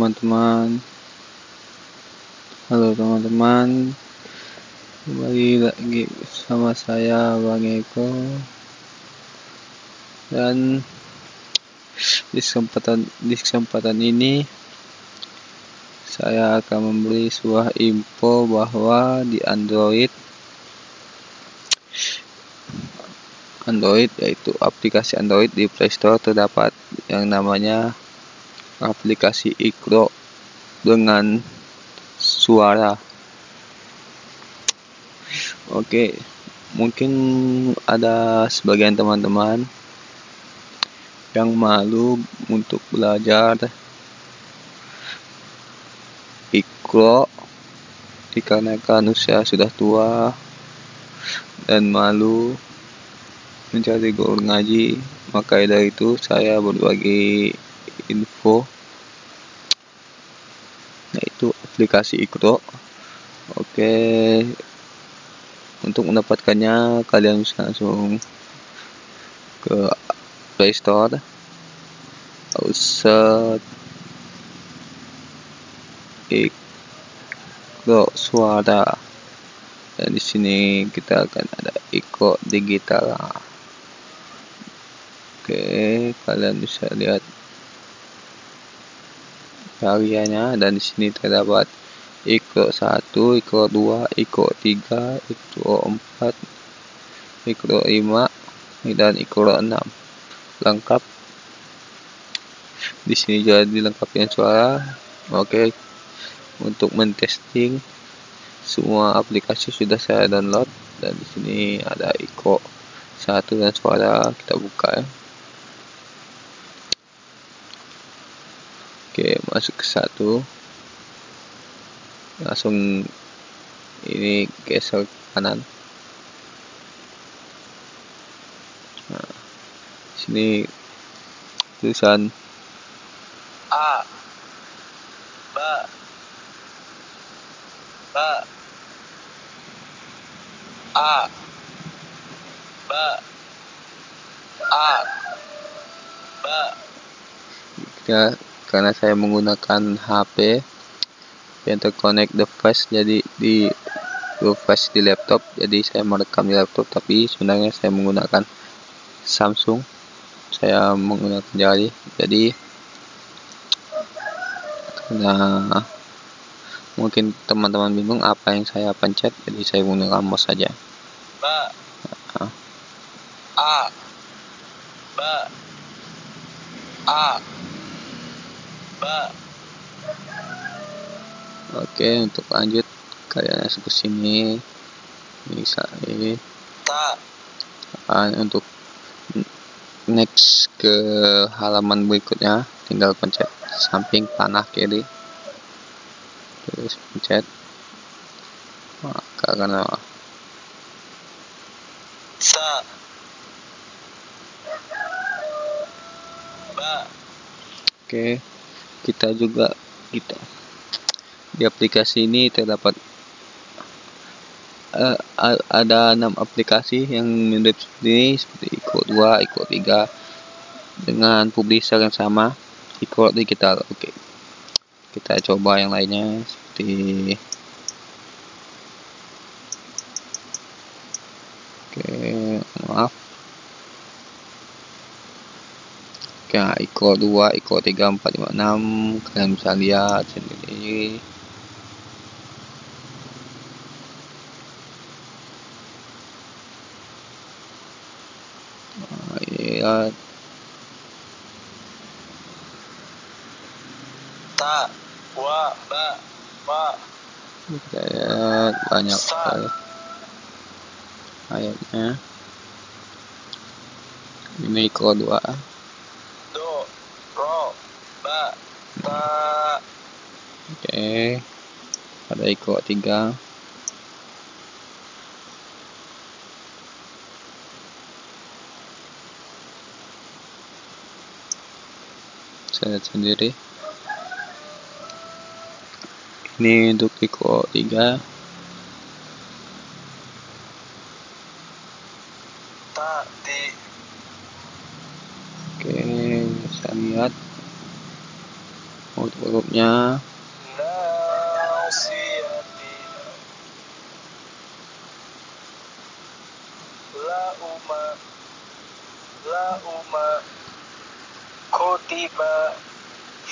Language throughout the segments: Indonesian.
teman-teman. Halo teman-teman. Kembali lagi sama saya Bang Eko. Dan di kesempatan, di kesempatan ini Saya akan memberi sebuah info bahwa di Android Android yaitu aplikasi Android di Play Store terdapat yang namanya aplikasi Ikro dengan suara. Oke, mungkin ada sebagian teman-teman yang malu untuk belajar Ikro dikarenakan usia sudah tua dan malu mencari guru ngaji maka dari itu saya berbagi info yaitu aplikasi Ikro. Oke untuk mendapatkannya kalian bisa langsung ke Play Store. Ikro suara. Dan di sini kita akan ada Ikro digital. Oke, kalian bisa lihat karyanya dan di sini terdapat ikro 1, ikro 2, ikro 3, ikro 4, ikro 5 dan ikro 6. Lengkap. Di sini juga dilengkapi suara. Oke. Untuk mentesting semua aplikasi sudah saya download dan di sini ada ikro satu dan suara kita buka ya. Oke, masuk ke satu. Langsung ini geser kanan. Nah, sini tulisan A ba ba A ba A ba kita karena saya menggunakan HP yang terkonek device jadi di device di laptop jadi saya merekam di laptop tapi sebenarnya saya menggunakan Samsung. Saya menggunakan jari jadi karena mungkin teman-teman bingung apa yang saya pencet jadi saya menggunakan mouse saja. Ba nah, A. Ba A ba oke untuk lanjut kalian ke sini. Bisa ini uh, untuk next ke halaman berikutnya tinggal pencet samping panah kiri. Terus pencet. Nah, karena sa. Ba oke kita juga kita di aplikasi ini terdapat uh, ada enam aplikasi yang mirip seperti ini seperti Iko 2, Iko 3 dengan publisher yang sama Iko digital. Oke. Kita coba yang lainnya seperti oke maaf Nah, Iko 2, Iko 3, 4, 5, 6 Kalian bisa lihat sendiri. Lihat. Ta wa ba kita lihat banyak sekali. Ayatnya ini Iko 2 do ro ba ta Oke. Ada Iko 3. Saya sendiri. Ini untuk Iko 3. ta di Oke, bisa lihat. Oh,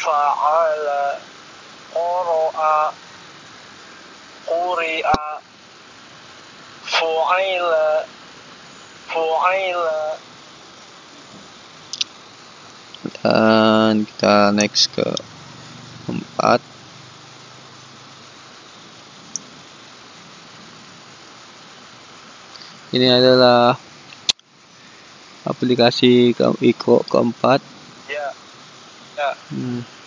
fa'ala qara'a quri'a fu'ila fu'ila dan kita next ke empat. Ini adalah aplikasi ke Iko keempat. Ya ya. Hmm.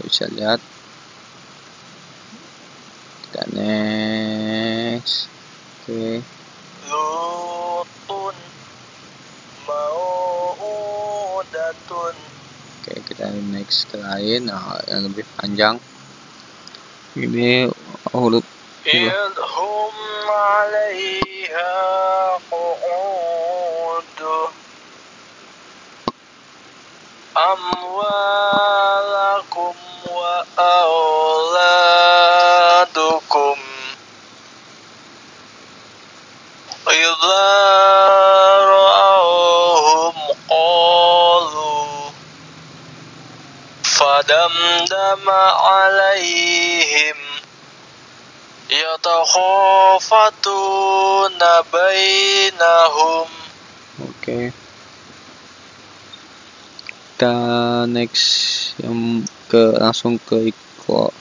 Kita bisa lihat. Kita next. Oke. Okay. lutun maudatun Oke, kita next ke lain. Nah, yang lebih panjang. Ini huruf idhum 'alaiha qu'ud amwalakum fadamdama 'alaihim yatakhafatuna bainahum Oke. Kita next yang ke langsung ke Iko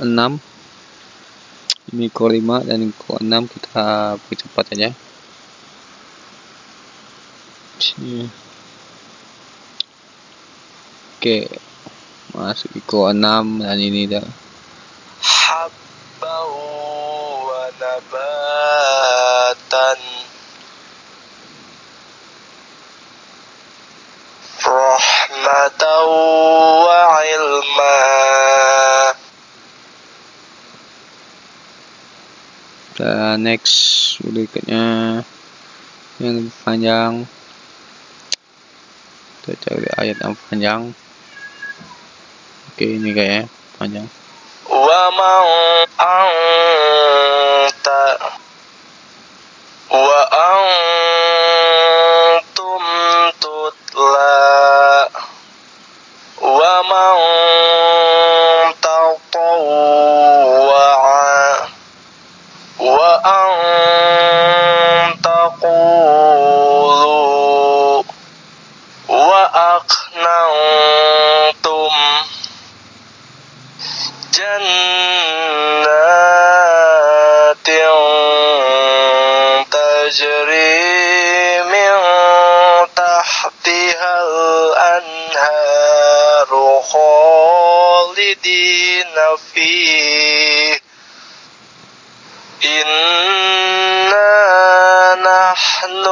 6. Ini Iko 5 dan Iko 6 kita percepat aja. Oke. Masuk Iko 6 dan ini dah. Habbau wa nabatan. Rahmatan wa ilma. Kita next berikutnya yang panjang. Kita cari ayat yang panjang oke ini kayaknya panjang. Wa man anta wa antum tutla. Wa man tatawwa'a. Wa an wa aqnantum خالدين فيه إنا نحن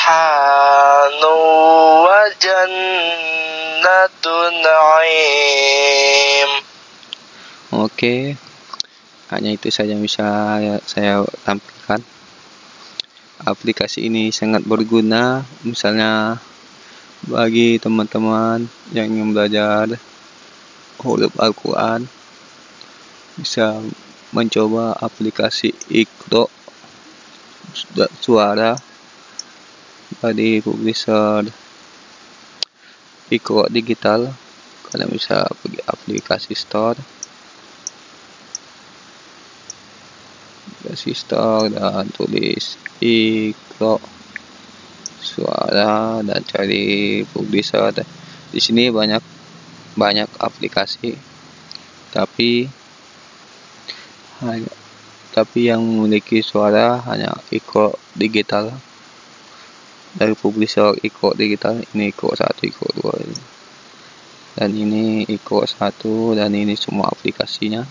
وريحان وجنة نعيم Oke, hanya itu saja yang bisa saya tampilkan. Aplikasi ini sangat berguna, misalnya bagi teman-teman yang ingin belajar huruf Al-Quran, bisa mencoba aplikasi Iqro suara dari publisher Iqro Digital. Kalian bisa pergi aplikasi store. Aplikasi store dan tulis Iqro suara dan cari publisher di sini banyak banyak aplikasi. Tapi tapi yang memiliki suara hanya Iko digital dari publisher Iko digital ini Iko satu Iko dua. Dan ini Iko satu dan ini semua aplikasinya.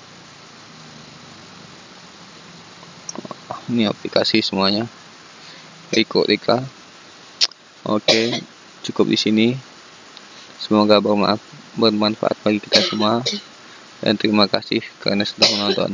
Ini aplikasi semuanya. Iko Rika oke cukup di sini. Semoga bermanfaat bagi kita semua. Dan terima kasih karena sudah menonton